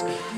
us.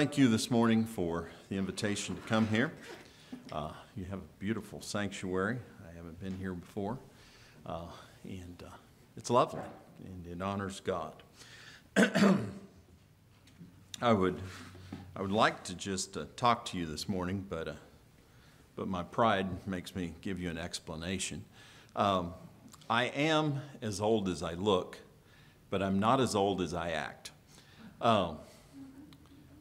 thank you this morning for the invitation to come here. Uh, you have a beautiful sanctuary. I haven't been here before, uh, and uh, it's lovely, and it honors God. I would, I would like to just uh, talk to you this morning, but, uh, but my pride makes me give you an explanation. Um, I am as old as I look, but I'm not as old as I act. Um,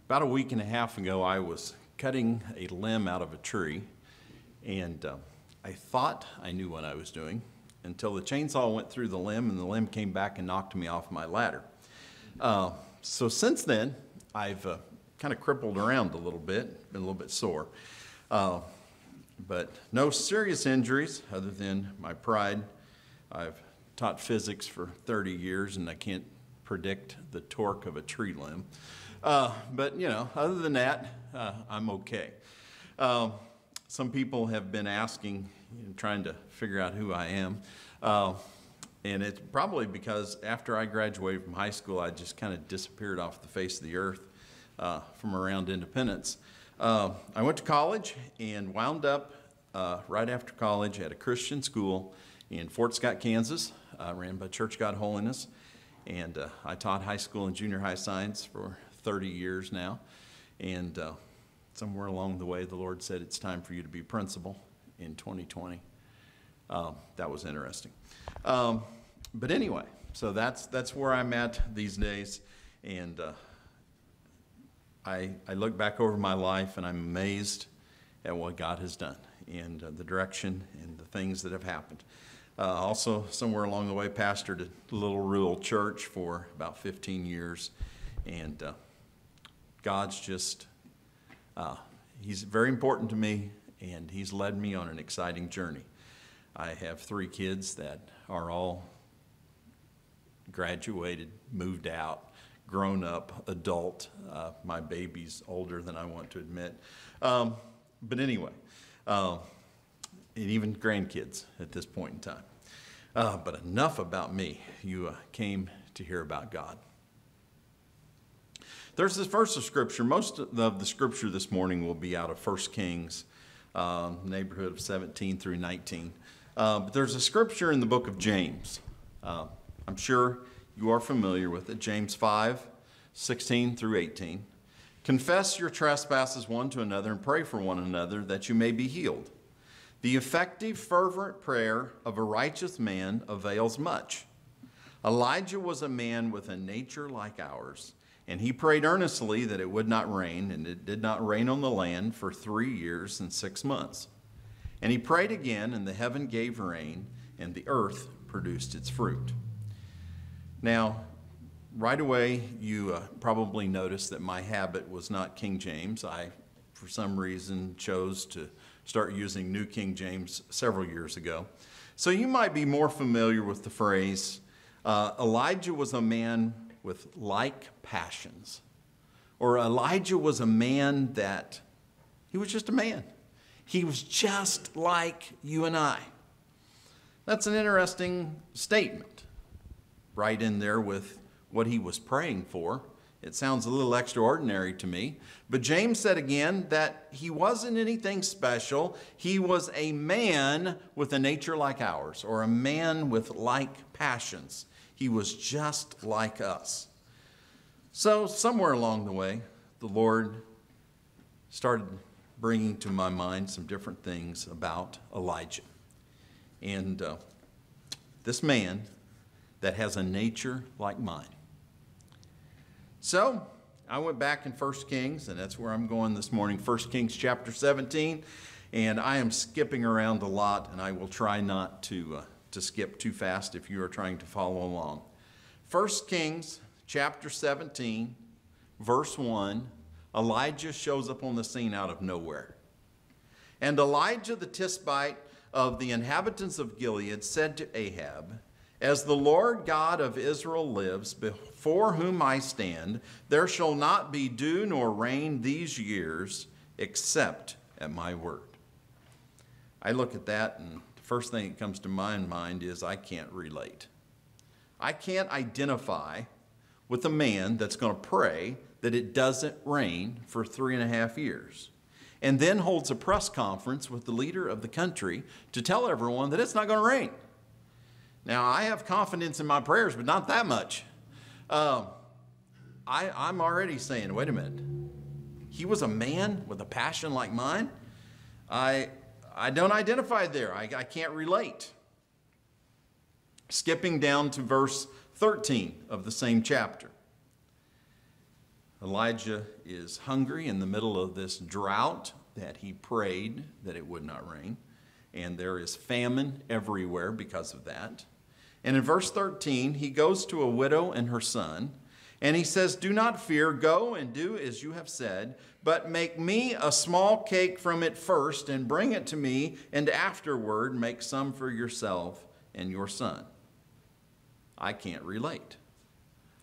about a week and a half ago, I was cutting a limb out of a tree, and uh, I thought I knew what I was doing until the chainsaw went through the limb and the limb came back and knocked me off my ladder. Uh, so since then, I've uh, kind of crippled around a little bit, been a little bit sore. Uh, but no serious injuries other than my pride. I've taught physics for 30 years and I can't predict the torque of a tree limb. Uh, but, you know, other than that, uh, I'm okay. Um, some people have been asking, trying to figure out who I am. Uh, and it's probably because after I graduated from high school, I just kind of disappeared off the face of the earth uh, from around Independence. Uh, I went to college and wound up uh, right after college at a Christian school in Fort Scott, Kansas, uh, ran by Church God Holiness. And uh, I taught high school and junior high science for 30 years now. And uh, somewhere along the way, the Lord said, It's time for you to be principal in 2020. Um, that was interesting. Um, but anyway, so that's, that's where I'm at these days. And uh, I, I look back over my life and I'm amazed at what God has done and uh, the direction and the things that have happened. Uh, also, somewhere along the way, pastored a little rural church for about 15 years. And uh, God's just, uh, He's very important to me, and He's led me on an exciting journey. I have three kids that are all graduated, moved out, grown up, adult. Uh, my baby's older than I want to admit. Um, but anyway, uh, and even grandkids at this point in time. Uh, but enough about me. You uh, came to hear about God. There's this verse of Scripture. Most of the Scripture this morning will be out of 1 Kings, um, neighborhood of 17 through 19. Uh, but there's a Scripture in the book of James. Uh, I'm sure you are familiar with it. James 5, 16 through 18. Confess your trespasses one to another and pray for one another that you may be healed. The effective, fervent prayer of a righteous man avails much. Elijah was a man with a nature like ours, and he prayed earnestly that it would not rain, and it did not rain on the land for three years and six months. And he prayed again, and the heaven gave rain, and the earth produced its fruit. Now, right away, you uh, probably noticed that my habit was not King James. I, for some reason, chose to start using New King James several years ago. So you might be more familiar with the phrase uh, Elijah was a man with like passions, or Elijah was a man that he was just a man. He was just like you and I. That's an interesting statement, right in there with what he was praying for. It sounds a little extraordinary to me. But James said again that he wasn't anything special. He was a man with a nature like ours, or a man with like passions. He was just like us. So, somewhere along the way, the Lord started bringing to my mind some different things about Elijah. And uh, this man that has a nature like mine. So I went back in 1 Kings, and that's where I'm going this morning 1 Kings chapter 17. And I am skipping around a lot, and I will try not to, uh, to skip too fast if you are trying to follow along. 1 Kings chapter 17, verse 1 Elijah shows up on the scene out of nowhere. And Elijah the Tishbite of the inhabitants of Gilead said to Ahab, as the Lord God of Israel lives, before whom I stand, there shall not be dew nor rain these years except at my word. I look at that, and the first thing that comes to my mind is I can't relate. I can't identify with a man that's going to pray that it doesn't rain for three and a half years and then holds a press conference with the leader of the country to tell everyone that it's not going to rain. Now, I have confidence in my prayers, but not that much. Um, I, I'm already saying, wait a minute. He was a man with a passion like mine. I, I don't identify there. I, I can't relate. Skipping down to verse 13 of the same chapter. Elijah is hungry in the middle of this drought that he prayed that it would not rain, and there is famine everywhere because of that. And in verse 13, he goes to a widow and her son, and he says, Do not fear, go and do as you have said, but make me a small cake from it first, and bring it to me, and afterward make some for yourself and your son. I can't relate.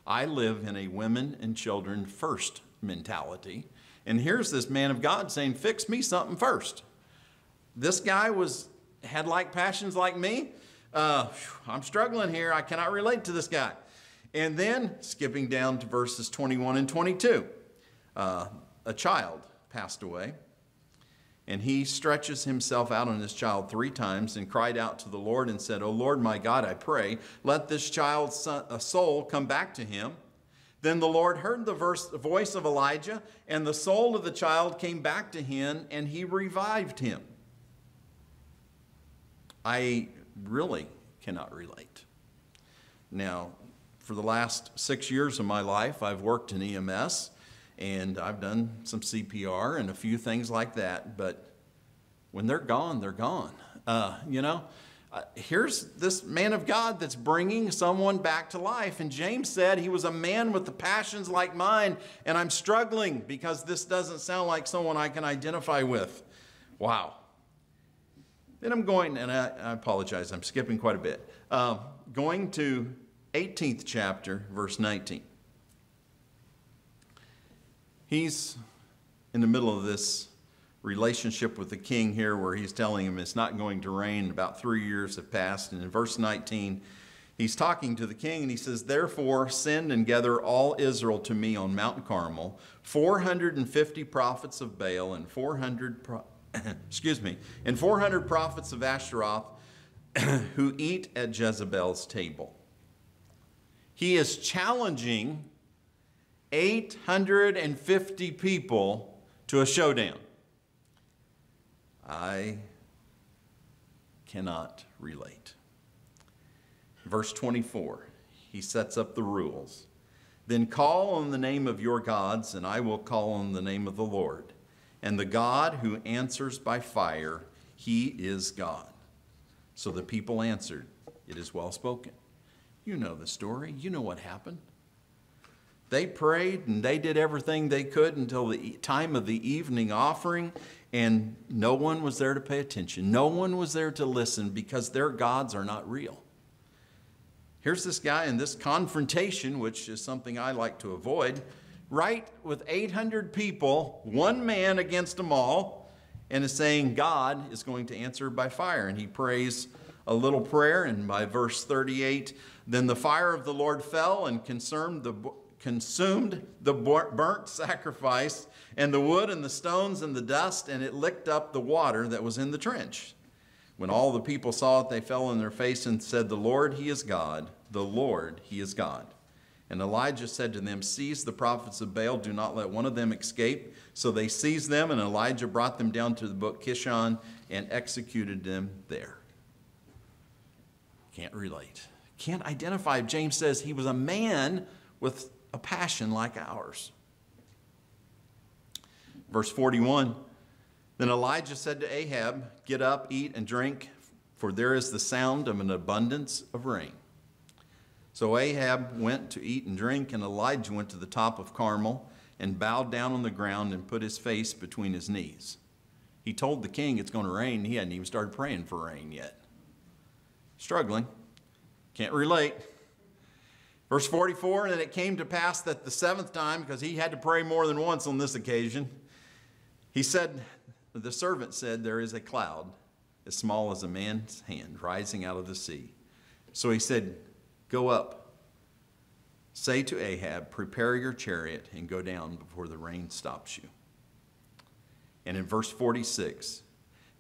I live in a women and children first mentality. And here's this man of God saying, Fix me something first. This guy was had like passions like me. Uh, I'm struggling here. I cannot relate to this guy. And then skipping down to verses 21 and 22, uh, a child passed away. And he stretches himself out on his child three times and cried out to the Lord and said, O Lord my God, I pray, let this child's son, soul come back to him. Then the Lord heard the, verse, the voice of Elijah, and the soul of the child came back to him, and he revived him. I really cannot relate. Now, for the last six years of my life, I've worked in EMS and I've done some CPR and a few things like that. But when they're gone, they're gone. Uh, you know, uh, here's this man of God that's bringing someone back to life. And James said he was a man with the passions like mine, and I'm struggling because this doesn't sound like someone I can identify with. Wow. Then I'm going, and I, I apologize, I'm skipping quite a bit. Uh, going to 18th chapter, verse 19. He's in the middle of this relationship with the king here where he's telling him it's not going to rain. About three years have passed. And in verse 19, he's talking to the king and he says, Therefore, send and gather all Israel to me on Mount Carmel, 450 prophets of Baal and 400, pro- excuse me, and 400 prophets of Ashtaroth who eat at Jezebel's table. He is challenging 850 people to a showdown. I cannot relate. Verse 24, he sets up the rules. Then call on the name of your gods, and I will call on the name of the Lord. And the God who answers by fire, he is God. So the people answered, It is well spoken. You know the story, you know what happened. They prayed and they did everything they could until the time of the evening offering, and no one was there to pay attention. No one was there to listen because their gods are not real. Here's this guy in this confrontation, which is something I like to avoid, right with 800 people, one man against them all, and is saying God is going to answer by fire. And he prays a little prayer, and by verse 38, then the fire of the Lord fell and consumed the consumed the burnt sacrifice and the wood and the stones and the dust, and it licked up the water that was in the trench. When all the people saw it, they fell on their face and said, The Lord, He is God. The Lord, He is God. And Elijah said to them, Seize the prophets of Baal, do not let one of them escape. So they seized them, and Elijah brought them down to the brook Kishon and executed them there. Can't relate. Can't identify. James says he was a man with a passion like ours. Verse 41 Then Elijah said to Ahab, Get up, eat, and drink, for there is the sound of an abundance of rain. So Ahab went to eat and drink, and Elijah went to the top of Carmel and bowed down on the ground and put his face between his knees. He told the king it's going to rain. He hadn't even started praying for rain yet. Struggling. Can't relate. Verse 44 And it came to pass that the seventh time, because he had to pray more than once on this occasion, he said, The servant said, There is a cloud as small as a man's hand rising out of the sea. So he said, Go up. Say to Ahab, Prepare your chariot and go down before the rain stops you. And in verse 46,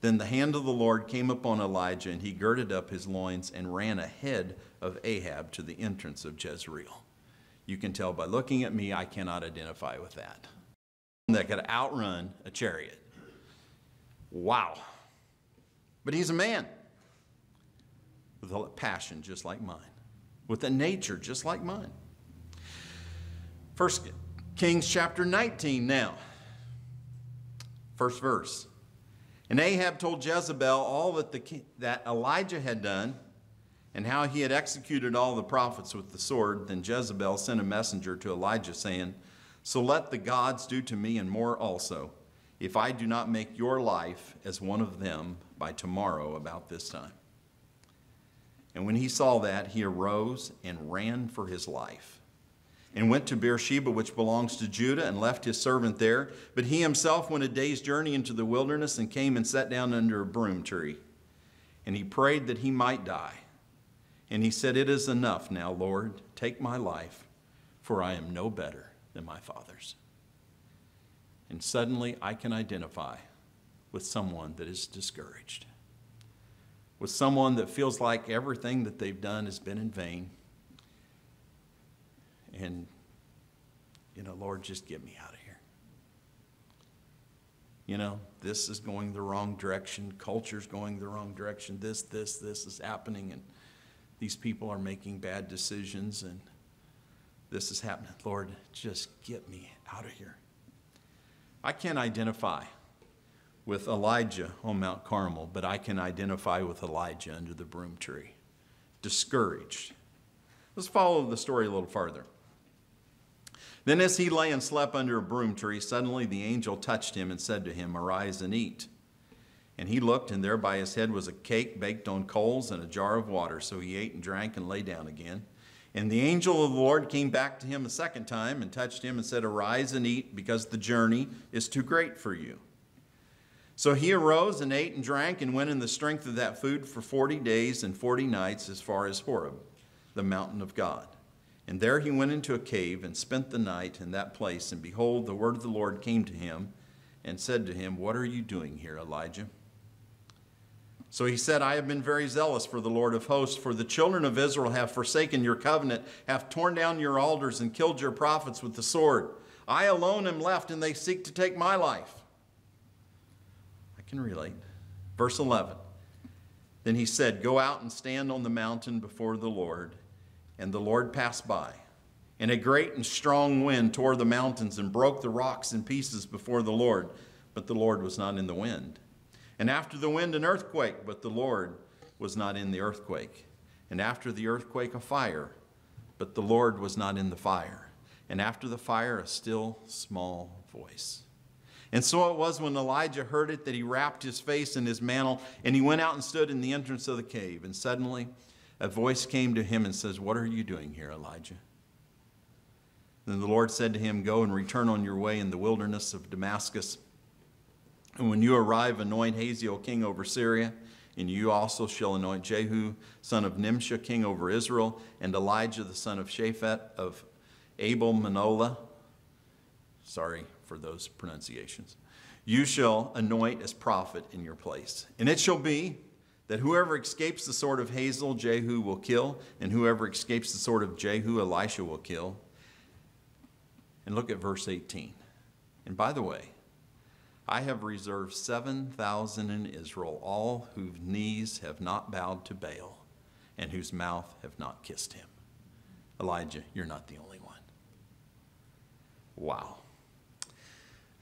then the hand of the Lord came upon Elijah, and he girded up his loins and ran ahead of Ahab to the entrance of Jezreel. You can tell by looking at me, I cannot identify with that. That could outrun a chariot. Wow. But he's a man with a passion just like mine, with a nature just like mine. First Kings chapter 19 now. First verse. And Ahab told Jezebel all that, the, that Elijah had done and how he had executed all the prophets with the sword. Then Jezebel sent a messenger to Elijah, saying, So let the gods do to me and more also, if I do not make your life as one of them by tomorrow about this time. And when he saw that, he arose and ran for his life and went to Beersheba, which belongs to Judah, and left his servant there. But he himself went a day's journey into the wilderness and came and sat down under a broom tree. And he prayed that he might die. And he said, It is enough now, Lord, take my life, for I am no better than my father's. And suddenly I can identify with someone that is discouraged, with someone that feels like everything that they've done has been in vain and, you know, Lord, just get me out of here. You know, this is going the wrong direction. Culture's going the wrong direction. This, this, this is happening, and these people are making bad decisions, and this is happening. Lord, just get me out of here. I can't identify with Elijah on Mount Carmel, but I can identify with Elijah under the broom tree, discouraged. Let's follow the story a little farther. Then, as he lay and slept under a broom tree, suddenly the angel touched him and said to him, Arise and eat. And he looked, and there by his head was a cake baked on coals and a jar of water. So he ate and drank and lay down again. And the angel of the Lord came back to him a second time and touched him and said, Arise and eat, because the journey is too great for you. So he arose and ate and drank and went in the strength of that food for forty days and forty nights as far as Horeb, the mountain of God. And there he went into a cave and spent the night in that place. And behold, the word of the Lord came to him and said to him, What are you doing here, Elijah? So he said, I have been very zealous for the Lord of hosts, for the children of Israel have forsaken your covenant, have torn down your altars, and killed your prophets with the sword. I alone am left, and they seek to take my life. Can relate. Verse 11. Then he said, Go out and stand on the mountain before the Lord. And the Lord passed by. And a great and strong wind tore the mountains and broke the rocks in pieces before the Lord, but the Lord was not in the wind. And after the wind, an earthquake, but the Lord was not in the earthquake. And after the earthquake, a fire, but the Lord was not in the fire. And after the fire, a still small voice. And so it was when Elijah heard it that he wrapped his face in his mantle, and he went out and stood in the entrance of the cave. And suddenly, a voice came to him and says, What are you doing here, Elijah? Then the Lord said to him, Go and return on your way in the wilderness of Damascus. And when you arrive, anoint Hazael king over Syria, and you also shall anoint Jehu, son of Nimshi, king over Israel, and Elijah, the son of Shaphat of Abel Manolah. Sorry for those pronunciations. You shall anoint as prophet in your place. And it shall be that whoever escapes the sword of Hazael, Jehu will kill, and whoever escapes the sword of Jehu, Elisha will kill. And look at verse 18. And by the way, I have reserved 7,000 in Israel, all whose knees have not bowed to Baal and whose mouth have not kissed him. Elijah, you're not the only one. Wow.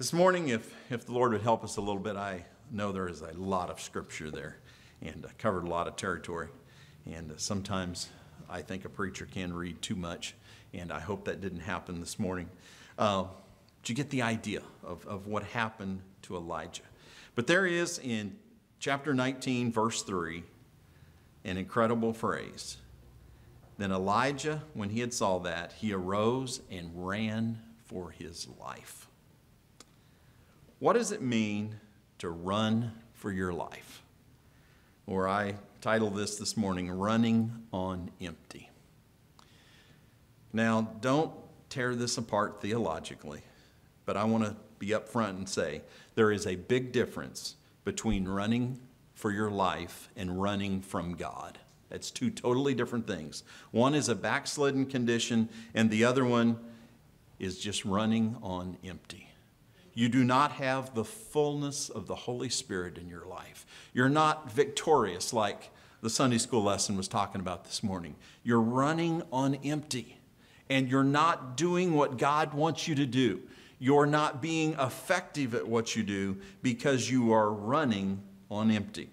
This morning, if, if the Lord would help us a little bit, I know there is a lot of scripture there and uh, covered a lot of territory. And uh, sometimes I think a preacher can read too much, and I hope that didn't happen this morning. Uh, but you get the idea of, of what happened to Elijah. But there is in chapter 19, verse 3, an incredible phrase. Then Elijah, when he had saw that, he arose and ran for his life. What does it mean to run for your life? or I title this this morning, Running on Empty. Now, don't tear this apart theologically, but I want to be upfront and say there is a big difference between running for your life and running from God. That's two totally different things. One is a backslidden condition, and the other one is just running on empty. You do not have the fullness of the Holy Spirit in your life. You're not victorious like the Sunday school lesson was talking about this morning. You're running on empty and you're not doing what God wants you to do. You're not being effective at what you do because you are running on empty.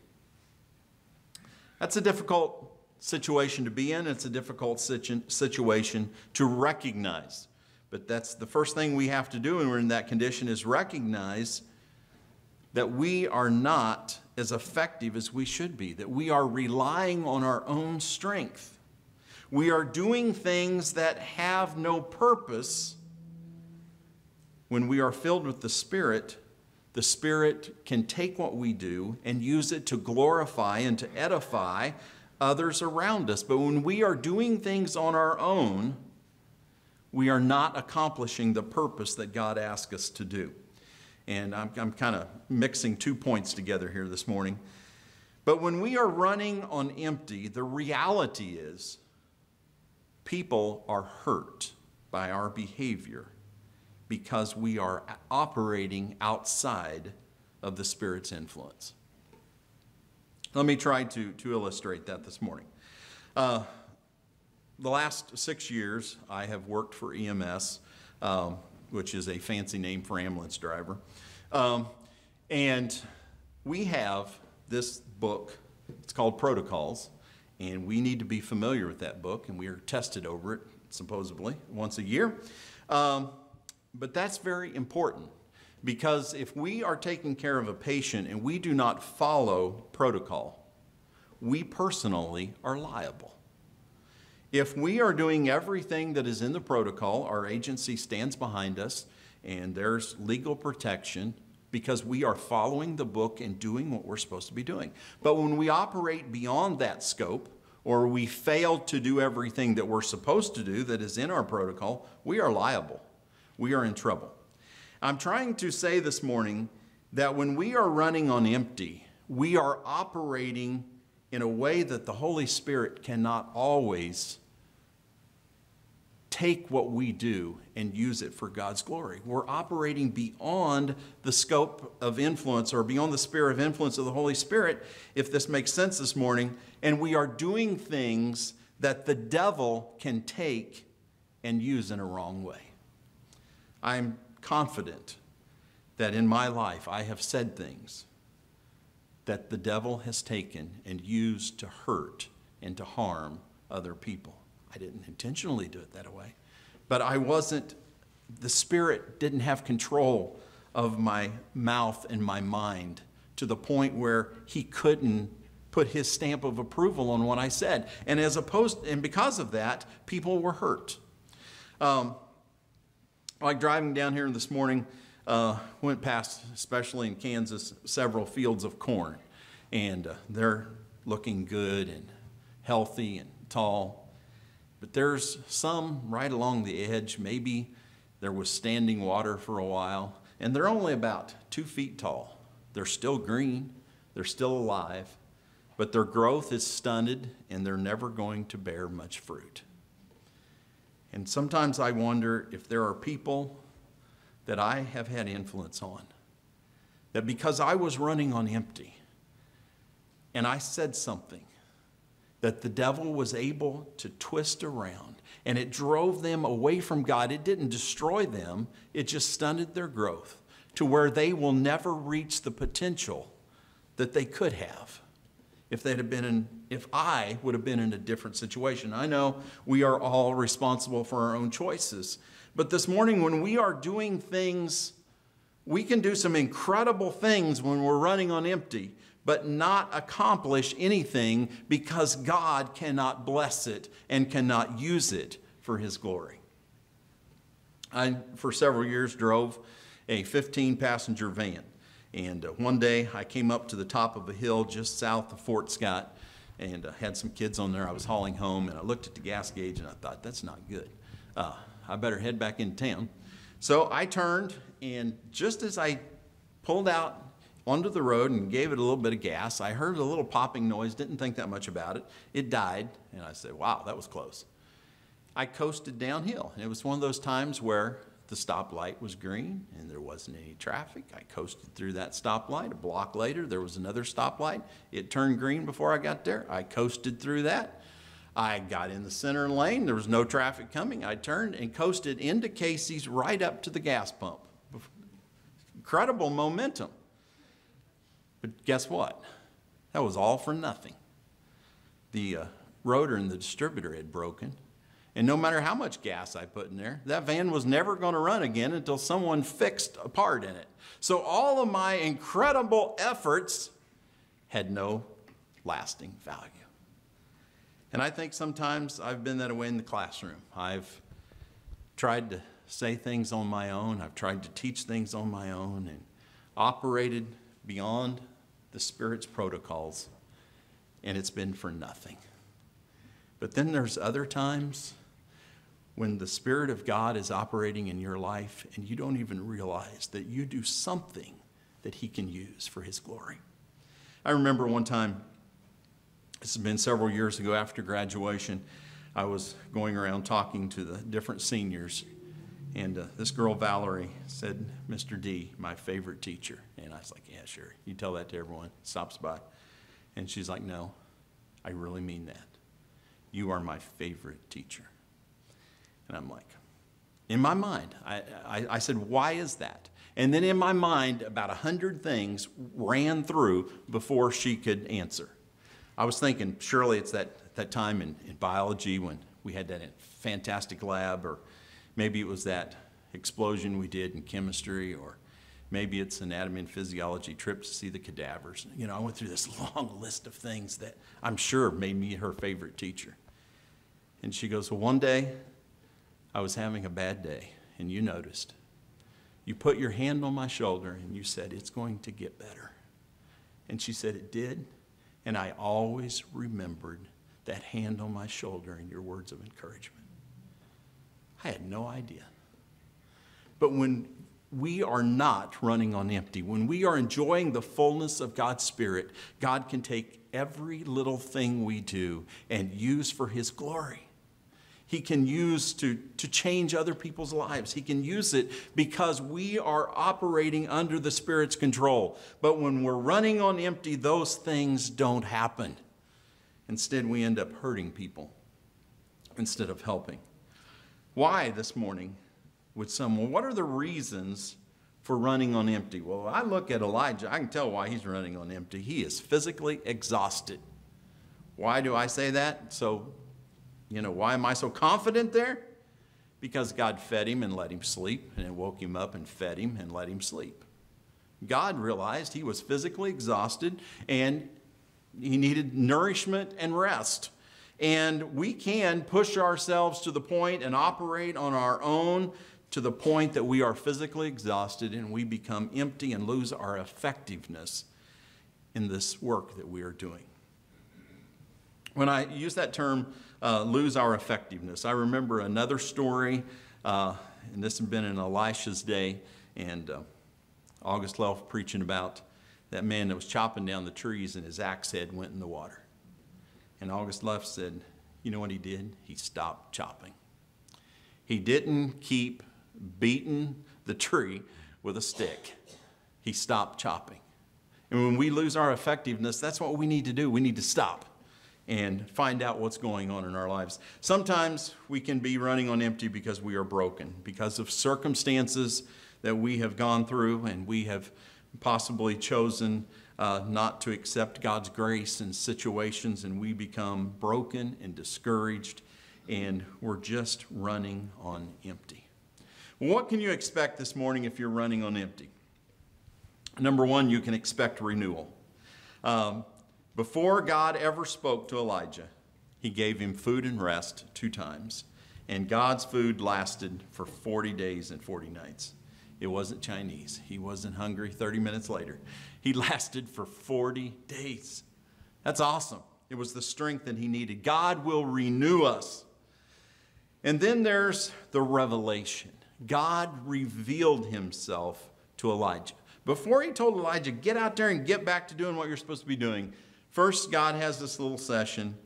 That's a difficult situation to be in. It's a difficult situ- situation to recognize. But that's the first thing we have to do when we're in that condition is recognize that we are not as effective as we should be, that we are relying on our own strength. We are doing things that have no purpose. When we are filled with the Spirit, the Spirit can take what we do and use it to glorify and to edify others around us. But when we are doing things on our own, we are not accomplishing the purpose that God asks us to do. And I'm, I'm kind of mixing two points together here this morning. But when we are running on empty, the reality is people are hurt by our behavior because we are operating outside of the Spirit's influence. Let me try to, to illustrate that this morning. Uh, the last six years, I have worked for EMS, um, which is a fancy name for ambulance driver. Um, and we have this book, it's called Protocols, and we need to be familiar with that book, and we are tested over it supposedly once a year. Um, but that's very important because if we are taking care of a patient and we do not follow protocol, we personally are liable. If we are doing everything that is in the protocol, our agency stands behind us and there's legal protection because we are following the book and doing what we're supposed to be doing. But when we operate beyond that scope, or we fail to do everything that we're supposed to do that is in our protocol, we are liable. We are in trouble. I'm trying to say this morning that when we are running on empty, we are operating in a way that the Holy Spirit cannot always take what we do and use it for God's glory. We're operating beyond the scope of influence or beyond the sphere of influence of the Holy Spirit, if this makes sense this morning, and we are doing things that the devil can take and use in a wrong way. I'm confident that in my life I have said things that the devil has taken and used to hurt and to harm other people. I didn't intentionally do it that way, but I wasn't, the Spirit didn't have control of my mouth and my mind to the point where he couldn't put his stamp of approval on what I said. And as opposed, and because of that, people were hurt. Um, like driving down here this morning, uh, went past, especially in Kansas, several fields of corn. And uh, they're looking good and healthy and tall. But there's some right along the edge. Maybe there was standing water for a while. And they're only about two feet tall. They're still green, they're still alive, but their growth is stunted and they're never going to bear much fruit. And sometimes I wonder if there are people that I have had influence on, that because I was running on empty and I said something, that the devil was able to twist around and it drove them away from God. It didn't destroy them, it just stunted their growth to where they will never reach the potential that they could have if they'd have been in, if I would have been in a different situation. I know we are all responsible for our own choices. But this morning, when we are doing things, we can do some incredible things when we're running on empty, but not accomplish anything because God cannot bless it and cannot use it for His glory. I, for several years, drove a 15 passenger van. And uh, one day I came up to the top of a hill just south of Fort Scott and uh, had some kids on there. I was hauling home and I looked at the gas gauge and I thought, that's not good. Uh, I better head back in town. So I turned and just as I pulled out onto the road and gave it a little bit of gas, I heard a little popping noise, didn't think that much about it. It died and I said, wow, that was close. I coasted downhill. It was one of those times where the stoplight was green and there wasn't any traffic. I coasted through that stoplight. A block later, there was another stoplight. It turned green before I got there. I coasted through that. I got in the center lane. There was no traffic coming. I turned and coasted into Casey's right up to the gas pump. incredible momentum. But guess what? That was all for nothing. The uh, rotor and the distributor had broken. And no matter how much gas I put in there, that van was never going to run again until someone fixed a part in it. So all of my incredible efforts had no lasting value. And I think sometimes I've been that way in the classroom. I've tried to say things on my own, I've tried to teach things on my own, and operated beyond the Spirit's protocols, and it's been for nothing. But then there's other times when the Spirit of God is operating in your life and you don't even realize that you do something that He can use for His glory. I remember one time, this has been several years ago after graduation, I was going around talking to the different seniors, and uh, this girl, Valerie, said, Mr. D, my favorite teacher. And I was like, Yeah, sure. You tell that to everyone. Stops by. And she's like, No, I really mean that. You are my favorite teacher. And I'm like, in my mind, I, I, I said, why is that? And then in my mind, about a hundred things ran through before she could answer. I was thinking, surely it's that, that time in, in biology when we had that fantastic lab, or maybe it was that explosion we did in chemistry, or maybe it's anatomy and physiology trip to see the cadavers. You know, I went through this long list of things that I'm sure made me her favorite teacher. And she goes, Well, one day I was having a bad day, and you noticed. You put your hand on my shoulder and you said, It's going to get better. And she said, It did. And I always remembered that hand on my shoulder and your words of encouragement. I had no idea. But when we are not running on empty, when we are enjoying the fullness of God's Spirit, God can take every little thing we do and use for His glory he can use to, to change other people's lives. He can use it because we are operating under the Spirit's control. But when we're running on empty, those things don't happen. Instead, we end up hurting people instead of helping. Why this morning would someone, what are the reasons for running on empty? Well, I look at Elijah, I can tell why he's running on empty. He is physically exhausted. Why do I say that? So you know, why am I so confident there? Because God fed him and let him sleep, and woke him up and fed him and let him sleep. God realized he was physically exhausted and he needed nourishment and rest. And we can push ourselves to the point and operate on our own to the point that we are physically exhausted and we become empty and lose our effectiveness in this work that we are doing. When I use that term, uh, lose our effectiveness. I remember another story, uh, and this had been in Elisha's day, and uh, August Love preaching about that man that was chopping down the trees and his axe head went in the water. And August Love said, You know what he did? He stopped chopping. He didn't keep beating the tree with a stick, he stopped chopping. And when we lose our effectiveness, that's what we need to do. We need to stop and find out what's going on in our lives. Sometimes we can be running on empty because we are broken, because of circumstances that we have gone through and we have possibly chosen uh, not to accept God's grace in situations and we become broken and discouraged and we're just running on empty. What can you expect this morning if you're running on empty? Number one, you can expect renewal. Um, before God ever spoke to Elijah, he gave him food and rest two times. And God's food lasted for 40 days and 40 nights. It wasn't Chinese. He wasn't hungry 30 minutes later. He lasted for 40 days. That's awesome. It was the strength that he needed. God will renew us. And then there's the revelation. God revealed himself to Elijah. Before he told Elijah, get out there and get back to doing what you're supposed to be doing, First, God has this little session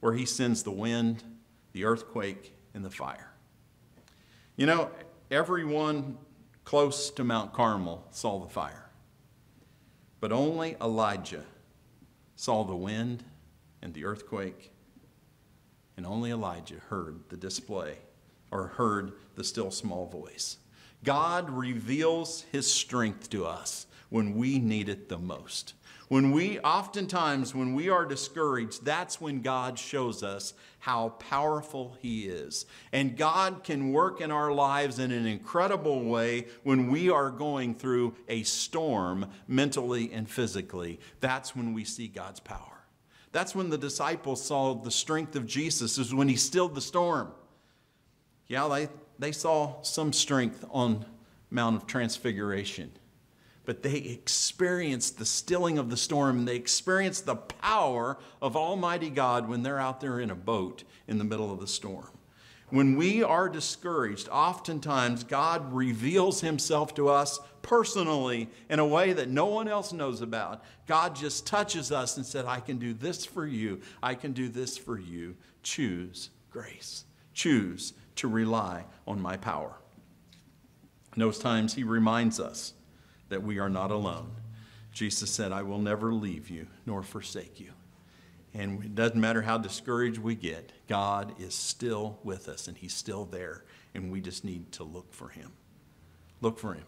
where he sends the wind, the earthquake, and the fire. You know, everyone close to Mount Carmel saw the fire, but only Elijah saw the wind and the earthquake, and only Elijah heard the display or heard the still small voice. God reveals his strength to us when we need it the most. When we, oftentimes, when we are discouraged, that's when God shows us how powerful He is. And God can work in our lives in an incredible way when we are going through a storm mentally and physically. That's when we see God's power. That's when the disciples saw the strength of Jesus, is when He stilled the storm. Yeah, they, they saw some strength on Mount of Transfiguration but they experienced the stilling of the storm and they experienced the power of Almighty God when they're out there in a boat in the middle of the storm. When we are discouraged, oftentimes God reveals himself to us personally in a way that no one else knows about. God just touches us and said, I can do this for you. I can do this for you. Choose grace. Choose to rely on my power. In those times, he reminds us that we are not alone. Jesus said, I will never leave you nor forsake you. And it doesn't matter how discouraged we get, God is still with us and He's still there. And we just need to look for Him. Look for Him.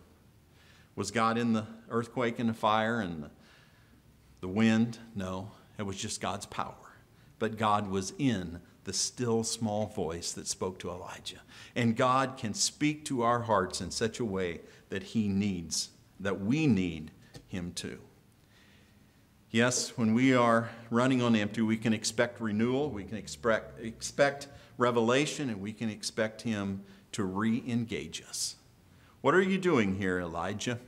Was God in the earthquake and the fire and the, wind? No, it was just God's power. But God was in the still small voice that spoke to Elijah. And God can speak to our hearts in such a way that He needs that we need Him to. Yes, when we are running on empty, we can expect renewal, we can expect, expect revelation, and we can expect Him to re engage us. What are you doing here, Elijah?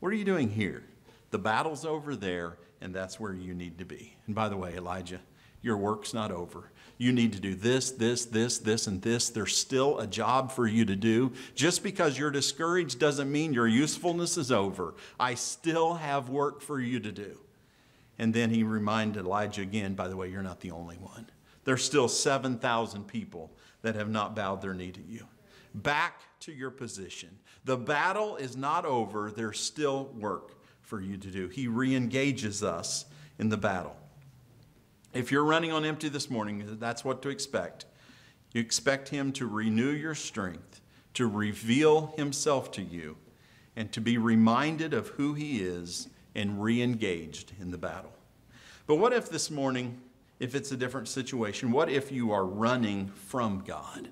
What are you doing here? The battle's over there, and that's where you need to be. And by the way, Elijah, your work's not over. You need to do this, this, this, this, and this. There's still a job for you to do. Just because you're discouraged doesn't mean your usefulness is over. I still have work for you to do. And then he reminded Elijah again, by the way, you're not the only one. There's still 7,000 people that have not bowed their knee to you. Back to your position. The battle is not over. There's still work for you to do. He re engages us in the battle. If you're running on empty this morning, that's what to expect. You expect Him to renew your strength, to reveal Himself to you, and to be reminded of who He is and re engaged in the battle. But what if this morning, if it's a different situation, what if you are running from God?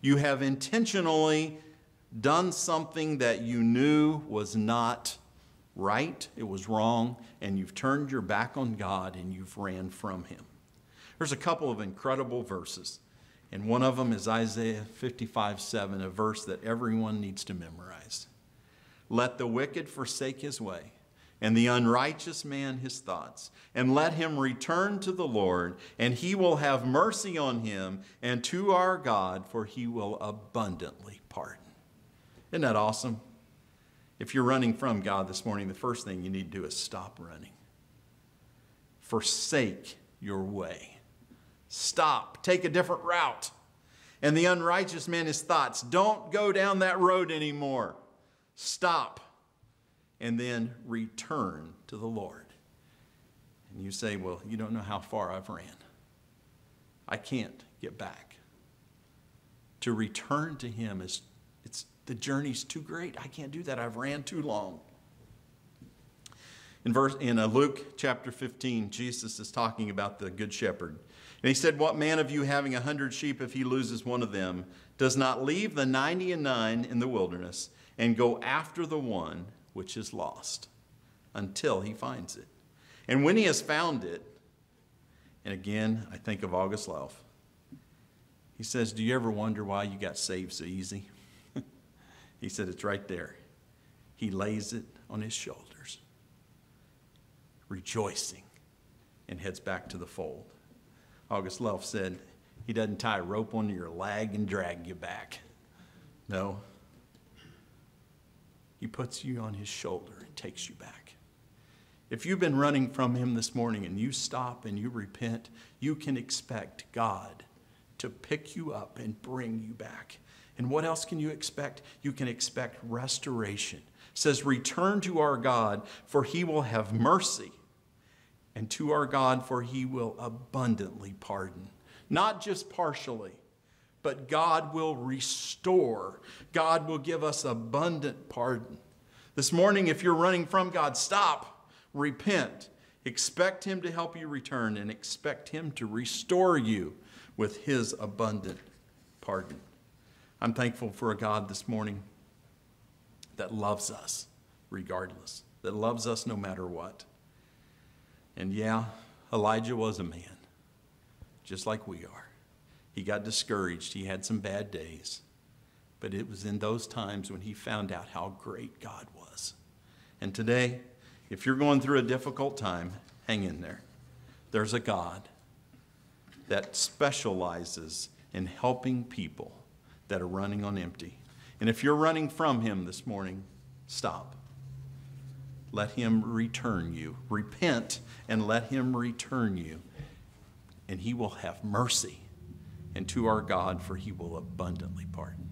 You have intentionally done something that you knew was not right, it was wrong, and you've turned your back on God and you've ran from Him. There's a couple of incredible verses, and one of them is Isaiah 55 7, a verse that everyone needs to memorize. Let the wicked forsake his way, and the unrighteous man his thoughts, and let him return to the Lord, and he will have mercy on him, and to our God, for he will abundantly pardon. Isn't that awesome? If you're running from God this morning, the first thing you need to do is stop running. Forsake your way. Stop. Take a different route. And the unrighteous man his thoughts. Don't go down that road anymore. Stop. And then return to the Lord. And you say, Well, you don't know how far I've ran. I can't get back. To return to Him is the journey's too great. I can't do that. I've ran too long. In, verse, in uh, Luke chapter 15, Jesus is talking about the Good Shepherd. And he said, What man of you having a hundred sheep, if he loses one of them, does not leave the ninety and nine in the wilderness and go after the one which is lost until he finds it? And when he has found it, and again, I think of August Lauf, he says, Do you ever wonder why you got saved so easy? He said, It's right there. He lays it on his shoulders, rejoicing, and heads back to the fold. August Lauf said, He doesn't tie a rope on your leg and drag you back. No. He puts you on his shoulder and takes you back. If you've been running from him this morning and you stop and you repent, you can expect God to pick you up and bring you back. And what else can you expect? You can expect restoration. It says, Return to our God, for he will have mercy, and to our God, for he will abundantly pardon. Not just partially, but God will restore. God will give us abundant pardon. This morning, if you're running from God, stop, repent, expect Him to help you return, and expect Him to restore you with His abundant pardon. I'm thankful for a God this morning that loves us regardless, that loves us no matter what. And yeah, Elijah was a man, just like we are. He got discouraged, he had some bad days. But it was in those times when he found out how great God was. And today, if you're going through a difficult time, hang in there. There's a God that specializes in helping people that are running on empty. And if you're running from Him this morning, stop. Let Him return you. Repent and let Him return you. And He will have mercy. And to our God, for He will abundantly pardon.